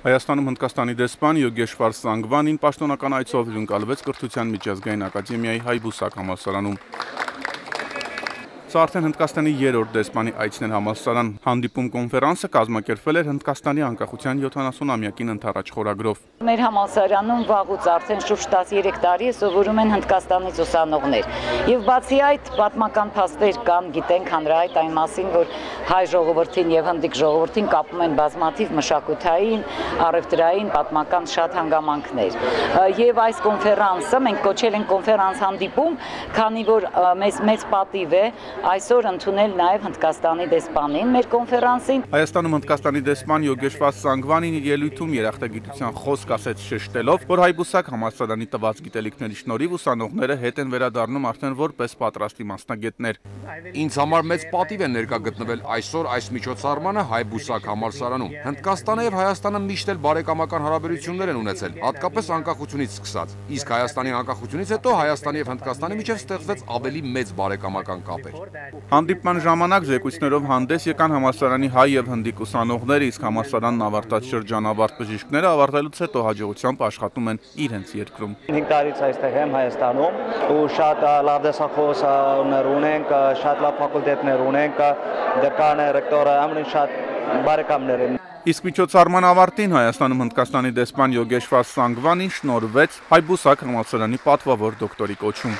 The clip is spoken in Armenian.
Հայաստանում Հնդկաստանի դեսպան Յոգեշվար Սանգվանին պաշտոնական այցով հյուրընկալվեց կրթության միջազգային ակադեմիայի Հայբուսակ համալսարանում։ Սա արդեն Հնդկաստանի երրորդ դեսպանի այցն էր համալսարան։ Հանդիպում կոնֆերանսը կազմակերպվել էր Հնդկաստանի անկախության 70-ամյակին ընթരാճ խորագրով։ Մեր համալսարանում վաղուց արդեն շուրջ 13 տարի է սովորում են Հնդկաստանից ուսանողներ։ Եվ բացի այդ պատմական փաստեր կան, գիտենք հանրահայտ այն մասին, որ հայ ժողովրդին եւ հնդիկ ժողովրդին կապում են բազմաթիվ մշակութային, առևտրային, պատմական շատ հանգամանքներ։ Եվ այս կոնֆերանսը մենք կոչել ենք կոնֆերանս հանդիպում, քանի որ մեզ մեծ պատիվ է այսօր ընդունել նաև Հնդկաստանի դեսպանին մեր կոնֆերանսին։ Հայաստանում Հնդկաստանի դեսպան Յոգեշվար Սանգվանին իր ելույթում երախտագիտության խոսք ասեց շեշտելով, որ Հայբուսակ համալսարանի տված գիտելիքների շնորհիվ ուսանողները հետ են վերադառնում արդեն որպես պատրաստի մասնագետներ։ Ինձ համար մեծ պատիվ է ներկա գտնվել այսօր այս միջոցառմանը Հայբուսակ համալսարանում։ Հնդկաստանը եւ Հայաստանը միշտ էլ բարեկամական հարաբերություններ են ունեցել, հատկապես անկախությունից սկսած։ Իսկ Հայաստանի անկախությունից հետո Հայաստանի եւ Հնդկաստանի միջև ստեղծվեց ավելի մեծ բարեկամական կապեր։ Հանդիպման ժամանակ զեկույցներով հանդես եկան համալսարանի հայ եւ հնդիկ ուսանողները, իսկ համալսարանն ավարտած շրջանավարտ բժիշկները ավարտելուց հետո հաջողությամբ աշխատում են իրենց երկրում։ 5 տարից այստեղ եմ Հայաստանում ու շատ լավ դասախոսներ ունենք, շատ լավ ֆակուլտետներ ունենք, դեկանը, ռեկտորը, ամեն շատ բարեկամներ են։ Իսկ միջոցառման ավարտին Հայաստանում Հնդկաստանի դեսպան Յոգեշվար Սանգվանին շնորհվեց Հայբուսակ համալսարանի պատվավոր դոկտորի կոչում։